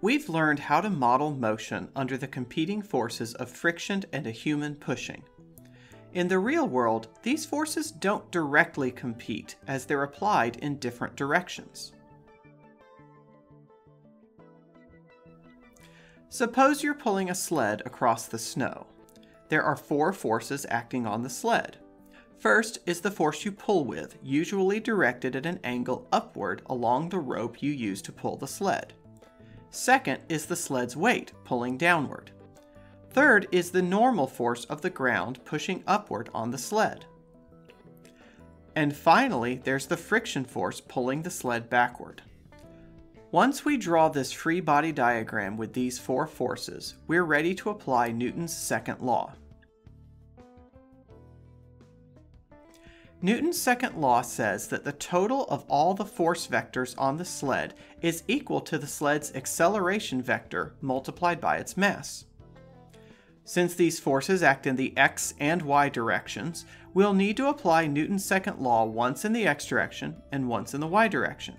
We've learned how to model motion under the competing forces of friction and a human pushing. In the real world, these forces don't directly compete as they're applied in different directions. Suppose you're pulling a sled across the snow. There are four forces acting on the sled. First is the force you pull with, usually directed at an angle upward along the rope you use to pull the sled. Second is the sled's weight, pulling downward. Third is the normal force of the ground pushing upward on the sled. And finally, there's the friction force pulling the sled backward. Once we draw this free body diagram with these four forces, we're ready to apply Newton's second law. Newton's second law says that the total of all the force vectors on the sled is equal to the sled's acceleration vector multiplied by its mass. Since these forces act in the x and y directions, we'll need to apply Newton's second law once in the x direction and once in the y direction.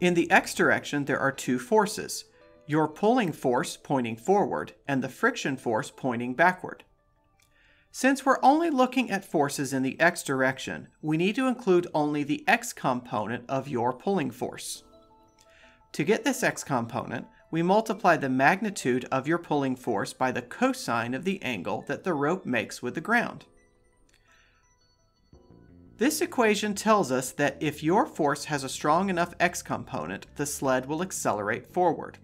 In the x direction, there are two forces, your pulling force pointing forward and the friction force pointing backward. Since we're only looking at forces in the x direction, we need to include only the x component of your pulling force. To get this x component, we multiply the magnitude of your pulling force by the cosine of the angle that the rope makes with the ground. This equation tells us that if your force has a strong enough x component, the sled will accelerate forward.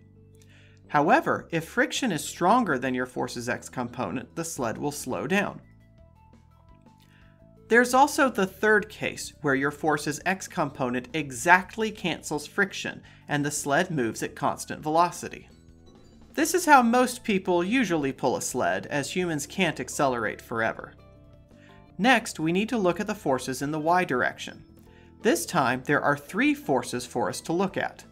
However, if friction is stronger than your force's x component, the sled will slow down. There's also the third case, where your force's x component exactly cancels friction and the sled moves at constant velocity. This is how most people usually pull a sled, as humans can't accelerate forever. Next, we need to look at the forces in the y direction. This time, there are three forces for us to look at.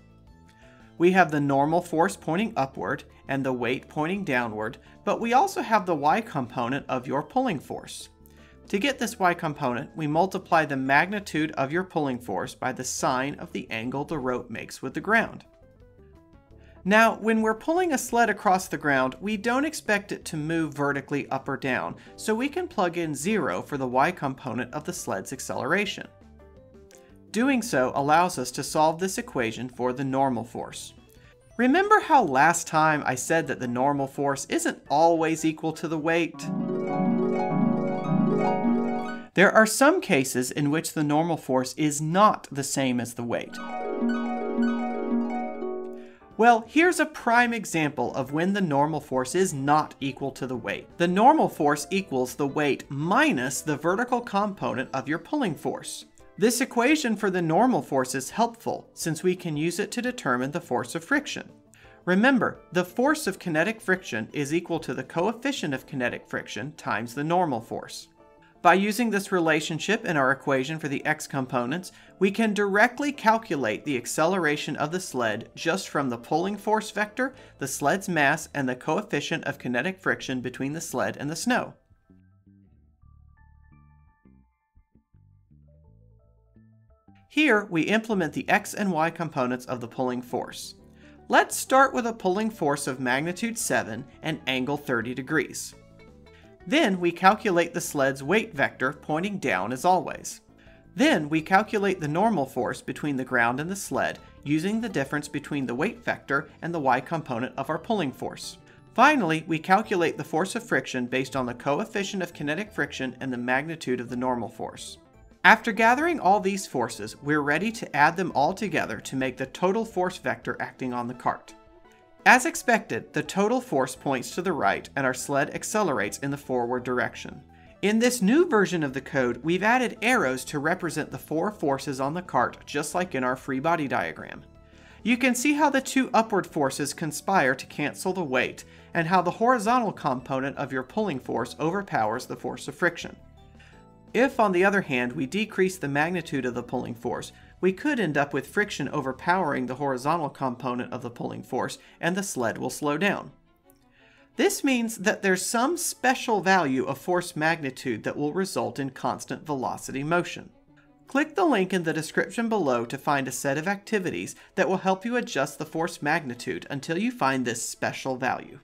We have the normal force pointing upward and the weight pointing downward, but we also have the y component of your pulling force. To get this y component, we multiply the magnitude of your pulling force by the sine of the angle the rope makes with the ground. Now, when we're pulling a sled across the ground, we don't expect it to move vertically up or down, so we can plug in 0 for the y component of the sled's acceleration. Doing so allows us to solve this equation for the normal force. Remember how last time I said that the normal force isn't always equal to the weight? There are some cases in which the normal force is not the same as the weight. Well, here's a prime example of when the normal force is not equal to the weight. The normal force equals the weight minus the vertical component of your pulling force. This equation for the normal force is helpful since we can use it to determine the force of friction. Remember, the force of kinetic friction is equal to the coefficient of kinetic friction times the normal force. By using this relationship in our equation for the x components, we can directly calculate the acceleration of the sled just from the pulling force vector, the sled's mass, and the coefficient of kinetic friction between the sled and the snow. Here, we implement the x and y components of the pulling force. Let's start with a pulling force of magnitude 7 and angle 30 degrees. Then we calculate the sled's weight vector pointing down as always. Then we calculate the normal force between the ground and the sled using the difference between the weight vector and the y component of our pulling force. Finally, we calculate the force of friction based on the coefficient of kinetic friction and the magnitude of the normal force. After gathering all these forces, we're ready to add them all together to make the total force vector acting on the cart. As expected, the total force points to the right and our sled accelerates in the forward direction. In this new version of the code, we've added arrows to represent the four forces on the cart just like in our free body diagram. You can see how the two upward forces conspire to cancel the weight, and how the horizontal component of your pulling force overpowers the force of friction. If, on the other hand, we decrease the magnitude of the pulling force, we could end up with friction overpowering the horizontal component of the pulling force, and the sled will slow down. This means that there's some special value of force magnitude that will result in constant velocity motion. Click the link in the description below to find a set of activities that will help you adjust the force magnitude until you find this special value.